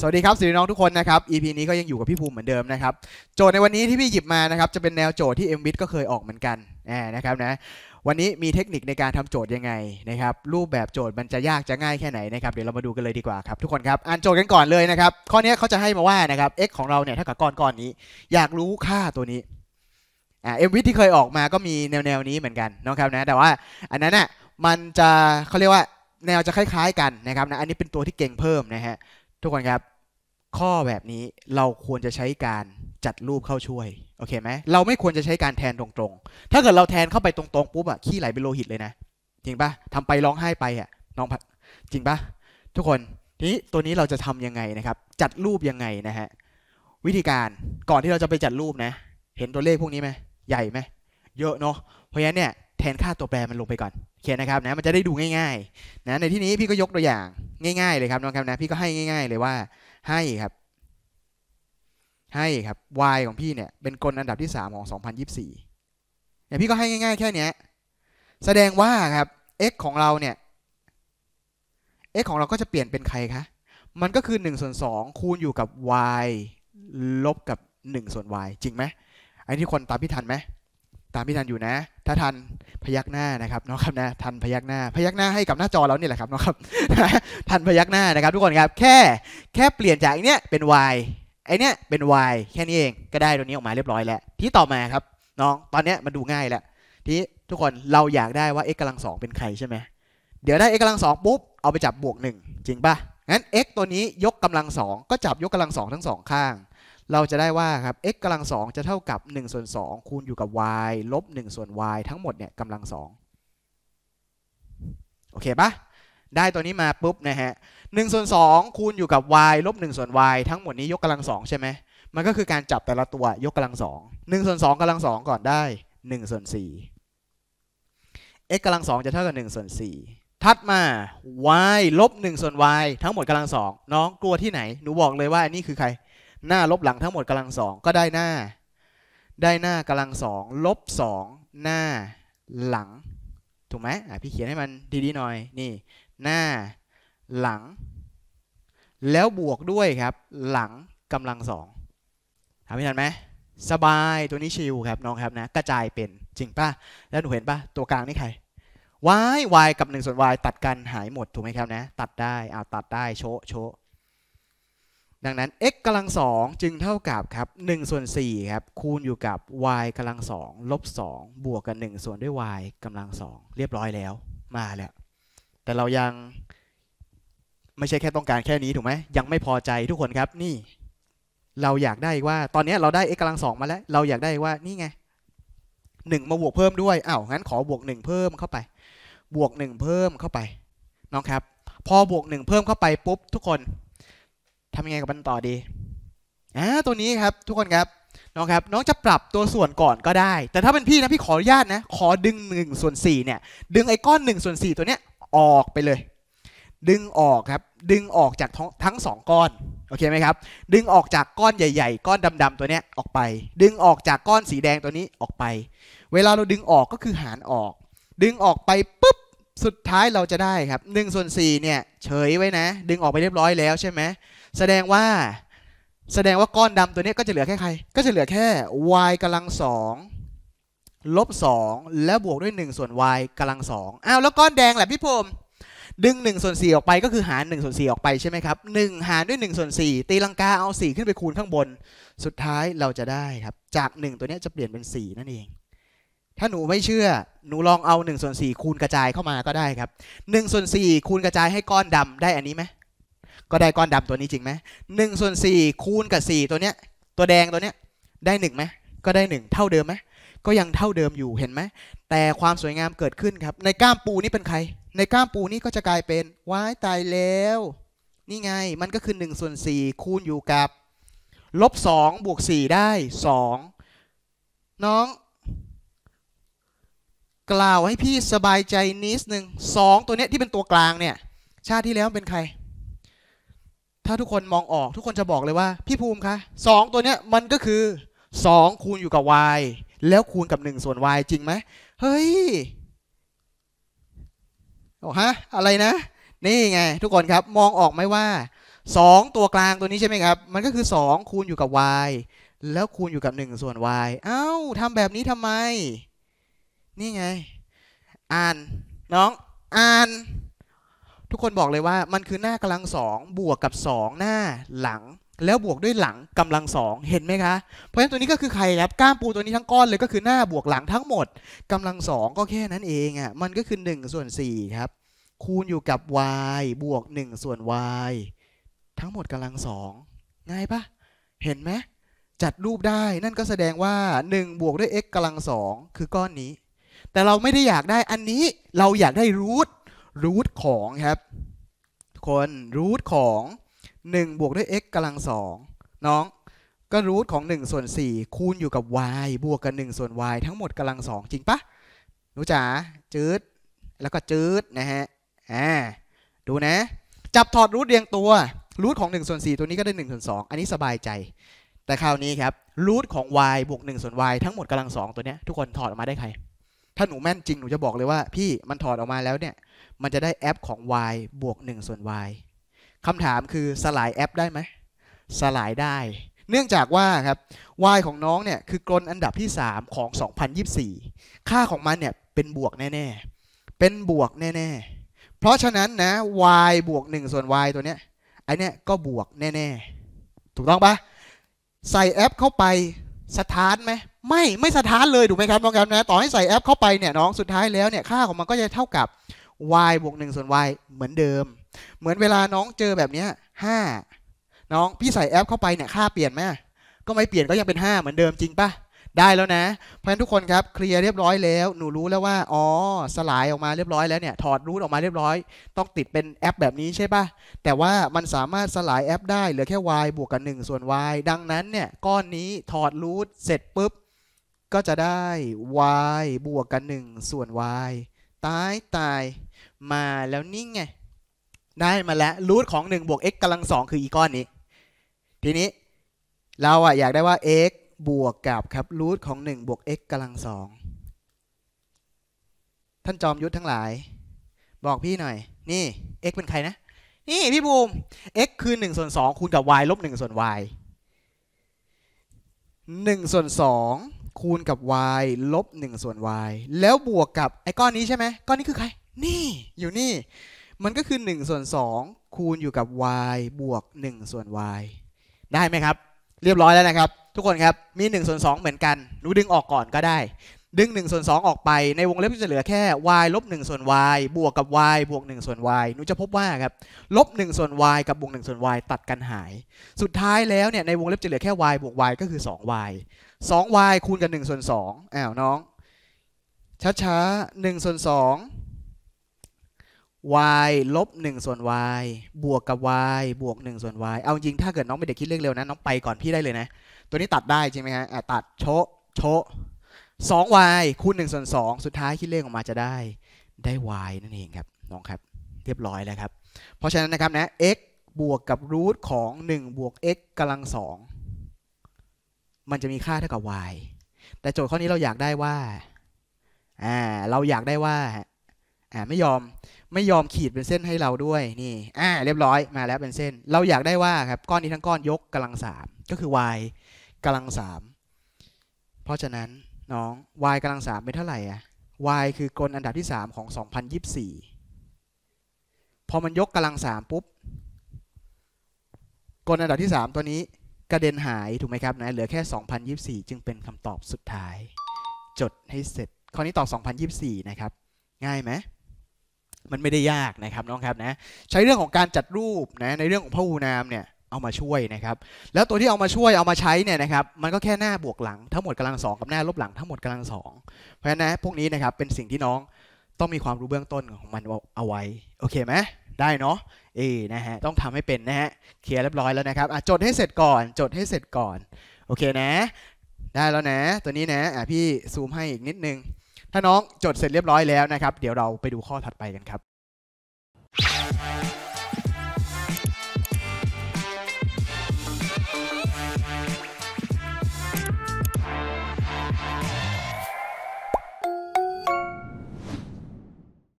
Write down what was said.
สวัสดีครับสวัสดีน้องทุกคนนะครับ EP นี้ก็ยังอยู่กับพี่ภูมิเหมือนเดิมนะครับ โจทย์ในวันนี้ที่พี่หยิบมานะครับจะเป็นแนวโจทย์ที่ m w i t ก็เคยออกเหมือนกันนะครับนะวันนี้มีเทคนิคในการทำโจทย์ยังไงนะครับรูปแบบโจทย์มันจะยากจะง่ายแค่ไหนนะครับเดี๋ยวเรามาดูกันเลยดีกว่าครับทุกคนครับอ่านโจทย์กันก่อนเลยนะครับข้อนี้เขาจะให้มาว่านะครับ x ของเราเนี่ยถ้ากับก้อนก้อนนี้ อยากรู้ค่าตัวนี้อ่า m w i t ที่เคยออกมาก็มีแนวแนวนี้เหมือนกันนะครับนะแต่ว่าอันนั้นอะมันจะเขาเรียกว่าแนวจะคล้าย ๆ กันนะครับนะอันนี้เป็นตัวที่เก่งเพิ่มนะฮะทุกคนครับ ข้อแบบนี้เราควรจะใช้การจัดรูปเข้าช่วย โอเคไหมเราไม่ควรจะใช้การแทนตรงๆ ถ้าเกิดเราแทนเข้าไปตรงๆปุ๊บอะขี้ไหลเป็นโลหิตเลยนะ จริงปะทำไปร้องไห้ไปอะน้องพัดจริงปะทุกคนทีนี้ตัวนี้เราจะทำยังไงนะครับ จัดรูปยังไงนะฮะวิธีการก่อนที่เราจะไปจัดรูปนะ เห็นตัวเลขพวกนี้ไหมใหญ่ไหมเยอะเนาะเพราะฉะนั้นเนี่ยแทนค่าตัวแปรมันลงไปก่อนโอเคนะครับนะมันจะได้ดูง่ายๆนะในที่นี้พี่ก็ยกตัวอย่างง่าย ๆ เลยครับน้องครับนะพี่ก็ให้ง่าย ๆ เลยว่า ให้ครับ ให้ครับ y ของพี่เนี่ยเป็นกลอันดับที่ 3 ของ 2024เนี่ยพี่ก็ให้ง่ายๆ แค่นี้แสดงว่าครับ x ของเราเนี่ย x ของเราก็จะเปลี่ยนเป็นใครคะ มันก็คือ1ส่วน2คูณอยู่กับ y ลบกับ 1 ส่วน y จริงไหมไอ้ที่คนตามพี่ทันไหม ตามพี่ทันอยู่นะ ถ้าทันพยักหน้านะครับน้องครับนะทันพยักหน้า พยักหน้าให้กับหน้าจอเราเนี่ยแหละครับน้องครับทันพยักหน้านะครับ ทุกคนครับ แค่แค่เปลี่ยนจากไอเนี้ยเป็น y ไอเนี้ยเป็น y แค่นี้เองก็ได้ตัวนี้ออกมาเรียบร้อยแล้ว ที่ต่อมาครับน้องตอนเนี้ยมันดูง่ายแล้วทีนี้ทุกคนเราอยากได้ว่า x กำลังสองเป็นใครใช่ไหมเดี๋ยวได้ x กำลังสองปุ๊บเอาไปจับบวกหนึ่งจริงป่ะงั้น x ตัวนี้ยกกำลังสองก็จับยกกำลังสองทั้งสองข้าง เราจะได้ว่าครับ x กำลังสองจะเท่ากับ1ส่วน2คูณอยู่กับ y ลบ1ส่วน y ทั้งหมดเนี่ยกำลังสองโอเคปะได้ตัวนี้มาปุ๊บนะฮะ1ส่วน2คูณอยู่กับ y ลบ1ส่วน y ทั้งหมดนี้ยกกำลังสองใช่ไหมมันก็คือการจับแต่ละตัวยกกำลังสอง1ส่วน2กำลังสองก่อนได้1ส่วน4 x กำลังสองจะเท่ากับ1ส่วน4ถัดมา y ลบ1ส่วน y ทั้งหมดกำลังสองน้องกลัวที่ไหน หนูบอกเลยว่าอันนี้คือใคร หน้าลบหลังทั้งหมดกำลังสองก็ได้หน้า ได้หน้ากำลังสองลบสองหน้าหลัง ถูกไหมพี่เขียนให้มันดีๆหน่อยนี่ หน้าหลัง แล้วบวกด้วยครับ หลังกำลังสองทำไม่ทันไหมสบายตัวนี้ชิลครับน้องครับนะ กระจายเป็นจริงป่ะ แล้วหนูเห็นป่ะ ตัวกลางนี่ใคร y y กับ1ส่วน y ตัดกันหายหมดถูกไหมครับนะ ตัดได้เอาตัดได้โชะโชะ ดังนั้น x กำลังสองจึงเท่ากับครับ1ส่วน4ครับคูณอยู่กับ y กำลังสองลบ2บวกกับ1ส่วนด้วย y กำลังสองเรียบร้อยแล้วมาแล้ว แต่เรายังไม่ใช่แค่ต้องการแค่นี้ถูกไหมยังไม่พอใจทุกคนครับนี่ เราอยากได้ว่าตอนนี้เราได้ x กำลังสองมาแล้ว เราอยากได้ว่านี่ไง1มาบวกเพิ่มด้วยอ้าวงั้นขอบวก 1 เพิ่มเข้าไป บวก 1 เพิ่มเข้าไปน้องครับ พอบวก 1 เพิ่มเข้าไปปุ๊บทุกคน ทำยังไงกับมันต่อดีอ่าตัวนี้ครับทุกคนครับน้องครับน้องจะปรับตัวส่วนก่อนก็ได้ แต่ถ้าเป็นพี่นะพี่ขออนุญาตนะ ขอดึง1ส่วน4เนี่ยดึงไอ้ก้อน1ส่วน4ตัวเนี้ยออกไปเลย ดึงออกครับดึงออกจากทั้งสองก้อนโอเคไหมครับ ดึงออกจากก้อนใหญ่ ๆ ก้อนดำๆตัวเนี้ยออกไป ดึงออกจากก้อนสีแดงตัวนี้ออกไป เวลาเราดึงออกก็คือหารออก ดึงออกไปปุ๊บสุดท้ายเราจะได้ครับ1ส่วน4เนี่ยเฉยไว้นะ ดึงออกไปเรียบร้อยแล้วใช่ไหม แสดงว่าแสดงว่าก้อนดำตัวนี้ก็จะเหลือแค่ใคร ก็จะเหลือแค่ y กำลังสองลบสองแล้วบวกด้วย 1 ส่วน y กำลังสองอ้าวแล้วก้อนแดงแหละพี่พรมดึง1ส่วน4ออกไปก็คือหาร1ส่วน4ออกไปใช่ไหมครับ1หารด้วย1ส่วน4ตีลังกาเอา 4 ขึ้นไปคูณข้างบน สุดท้ายเราจะได้ครับ จาก 1 ตัวนี้จะเปลี่ยนเป็น 4 นั่นเอง ถ้าหนูไม่เชื่อ หนูลองเอา1ส่วน4คูณกระจายเข้ามาก็ได้ครับ1ส่วน4คูณกระจายให้ก้อนดำได้อันนี้ไหม ก็ได้ก้อนดำตัวนี้จริงไหมหนึ่งส่วนสี่คูณกับสี่ตัวเนี้ย ตัวแดงตัวเนี้ยได้หนึ่งไหมก็ได้หนึ่งเท่าเดิมไหมก็ยังเท่าเดิมอยู่เห็นไหมแต่ความสวยงามเกิดขึ้นครับ ในก้ามปูนี่เป็นใคร ในก้ามปูนี่ก็จะกลายเป็นว้ายตายแล้ว นี่ไงมันก็คือหนึ่งส่วนสี่คูณอยู่กับลบสองบวกสี่ได้สองน้อง กล่าวให้พี่สบายใจนิดนึงสองตัวเนี้ยที่เป็นตัวกลางเนี่ย ชาติที่แล้วเป็นใคร ถ้าทุกคนมองออกทุกคนจะบอกเลยว่า พี่ภูมิคะสองตัวเนี้ยมันก็คือสองคูณอยู่กับ y แล้วคูณกับหนึ่งส่วน y จริงไหมเฮ้ยโอ้ฮะอะไรนะ นี่ไง ทุกคนครับมองออกไหมว่า 2 ตัวกลางตัวนี้ใช่ไหมครับ มันก็คือ 2 คูณอยู่กับ y แล้วคูณอยู่กับ 1 ส่วน y เอ้าทำแบบนี้ทำไม นี่ไง อ่าน น้อง อ่าน ทุกคนบอกเลยว่ามันคือหน้ากำลังสองบวกกับ 2 หน้าหลัง แล้วบวกด้วยหลังกำลังสองเห็นไหมคะเพราะฉะนั้นตัวนี้ก็คือใครครับก้ามปูตัวนี้ทั้งก้อนเลยก็คือหน้าบวกหลังทั้งหมดกำลังสองก็แค่นั้นเองอะมันก็คือ1ส่วน4ครับคูณอยู่กับ y บวก 1 ส่วน y ทั้งหมดกำลังสองง่ายปะเห็นไหมจัดรูปได้นั่นก็แสดงว่า 1 บวกด้วย x กำลังสองคือก้อนนี้ แต่เราไม่ได้อยากได้อันนี้เราอยากได้รูท รูทของครับทุกคนรูทของ1บวกด้วย x กำลังสองน้องก็รูทของ1ส่วน4คูณอยู่กับ y บวกกับ1ส่วน y ทั้งหมดกำลังสองจริงปะหนูจ๋าจืดแล้วก็จืดนะฮะอ่าดูนะ จับถอดรูทเรียงตัวรูทของ1ส่วน4ตัวนี้ก็ได้1ส่วน2อันนี้สบายใจ แต่คราวนี้ครับรูทของ y บวก1ส่วน y ทั้งหมดกำลังสองตัวเนี้ยทุกคนถอดออกมาได้ใคร ถ้าหนูแม่นจริงหนูจะบอกเลยว่า พี่มันถอดออกมาแล้วเนี่ย มันจะได้แอปของ y บวก1ส่วน y คำถามคือสลายแอปได้ไหมสลายได้ เนื่องจากว่าครับ y ของน้องเนี่ยคือกลอันดับที่ 3 ของ 2024 ค่าของมันเนี่ยเป็นบวกแน่ๆ เป็นบวกแน่ๆ เพราะฉะนั้นนะ y บวก1ส่วน y ตัวเนี้ยไอเนี้ยก็บวกแน่ๆ ถูกต้องปะใส่แอปเข้าไปสถานไหม ไม่ไม่สถานเลยถูกไหมครับน้องครับนะต่อให้ใส่แอปเข้าไปเนี่ยน้องสุดท้ายแล้วเนี่ยค่าของมันก็จะเท่ากับ y บวก1ส่วน y เหมือนเดิม เหมือนเวลาน้องเจอแบบเนี้ย5น้องพี่ใส่แอปเข้าไปเนี่ยค่าเปลี่ยนไหมก็ไม่เปลี่ยนก็ยังเป็น 5 เหมือนเดิมจริงปะได้แล้วนะ เพราะฉะนั้นทุกคนครับเคลียร์เรียบร้อยแล้ว หนูรู้แล้วว่า อ๋อ สลายออกมาเรียบร้อยแล้วเนี่ย ถอดรูทออกมาเรียบร้อย ต้องติดเป็นแอปแบบนี้ใช่ปะแต่ว่ามันสามารถสลายแอปได้เหลือแค่ y บวกกับ 1 ส่วน y ดังนั้นเนี่ย ก้อนนี้ถอดรูทเสร็จปุ๊บ ก็จะได้ y บวกกับ1ส่วน y ตายตายมาแล้วนี่ไง ได้มาแล้วรูทของ 1 บวก x กำลัง 2 คืออีก้อนนี้ ทีนี้เราอะอยากได้ว่า x บวกกับครับรูทของ 1 บวก x กำลัง 2 ท่านจอมยุทธทั้งหลาย บอกพี่หน่อย นี่ x เป็นใครนะ นี่พี่บูม x คือ 1 ส่วน 2 คูณกับ y ลบ 1 ส่วน y 1 ส่วน 2 คูณกับ y ลบ1ส่วน y แล้วบวกกับไอ้ก้อนนี้ใช่ไหมก้อนนี้คือใคร นี่อยู่นี่ มันก็คือ 1 ส่วน 2 คูณอยู่กับ y บวก 1 ส่วน y ได้ไหมครับ เรียบร้อยแล้วนะครับ ทุกคนครับมี 1 ส่วน 2 เหมือนกัน หนูดึงออกก่อนก็ได้ ดึง1ส่วน2ออกไปในวงเล็บจะเหลือแค่ y ลบ1ส่วน y บวกกับ y บวก1ส่วน y หนูจะพบว่าครับลบ1ส่วน y กับบวก1ส่วน y ตัดกันหาย สุดท้ายแล้วเนี่ยในวงเล็บจะเหลือแค่ y บวก y ก็คือ 2y 2y คูณกับ1ส่วน2อ้าวน้องช้าๆ1ส่วน2 y ลบ1ส่วน y บวกกับ y บวก1ส่วน y เอาจริงถ้าเกิดน้องเป็นเด็กคิดเลขเร็วนะน้องไปก่อนพี่ได้เลยนะ ตัวนี้ตัดได้ใช่ไหมฮะตัดโชโชะ 2y คูณ1ส่วน2สุดท้ายคิดเลขออกมาจะได้ได้ y นั่นเองครับน้องครับเรียบร้อยแล้วครับ เพราะฉะนั้นนะครับนะ x บวกกับรูทของ 1 บวก x กำลัง 2 มันจะมีค่าเท่ากับ y แต่โจทย์ข้อนี้เราอยากได้ว่าอ่าเราอยากได้ว่าอ่าไม่ยอมไม่ยอมขีดเป็นเส้นให้เราด้วยนี่อ่าเรียบร้อยมาแล้วเป็นเส้น เราอยากได้ว่าครับก้อนนี้ทั้งก้อนยกกำลัง 3 ก็คือ y กำลัง 3 เพราะฉะนั้น น้อง y กำลัง3เป็นเท่าไหร่อะ y คือกลอันดับที่ 3 ของ 2024 พอมันยกกำลัง3ปุ๊บ กลอันดับที่ 3 ตัวนี้กระเด็นหายถูกไหมครับนะเหลือแค่ 2024 จึงเป็นคำตอบสุดท้าย จดให้เสร็จ ข้อนี้ตอบ 2024 นะครับ ง่ายไหมมันไม่ได้ยากนะครับน้องครับนะ ใช้เรื่องของการจัดรูปนะในเรื่องของพหูนามเนี่ย เอามาช่วยนะครับ แล้วตัวที่เอามาช่วยเอามาใช้เนี่ยนะครับ มันก็แค่หน้าบวกหลังทั้งหมดกำลังสองกับหน้าลบหลังทั้งหมดกำลังสองเพราะฉะนั้นพวกนี้นะครับเป็นสิ่งที่น้องต้องมีความรู้เบื้องต้นของมันเอาไว้ โอเคไหมได้เนาะเอนะฮะต้องทำให้เป็นนะฮะเคลียร์เรียบร้อยแล้วนะครับอะจดให้เสร็จก่อน จดให้เสร็จก่อน โอเคนะ ได้แล้วนะ ตัวนี้นะอะพี่ซูมให้อีกนิดนึง ถ้าน้องจดเสร็จเรียบร้อยแล้วนะครับ เดี๋ยวเราไปดูข้อถัดไปกันครับ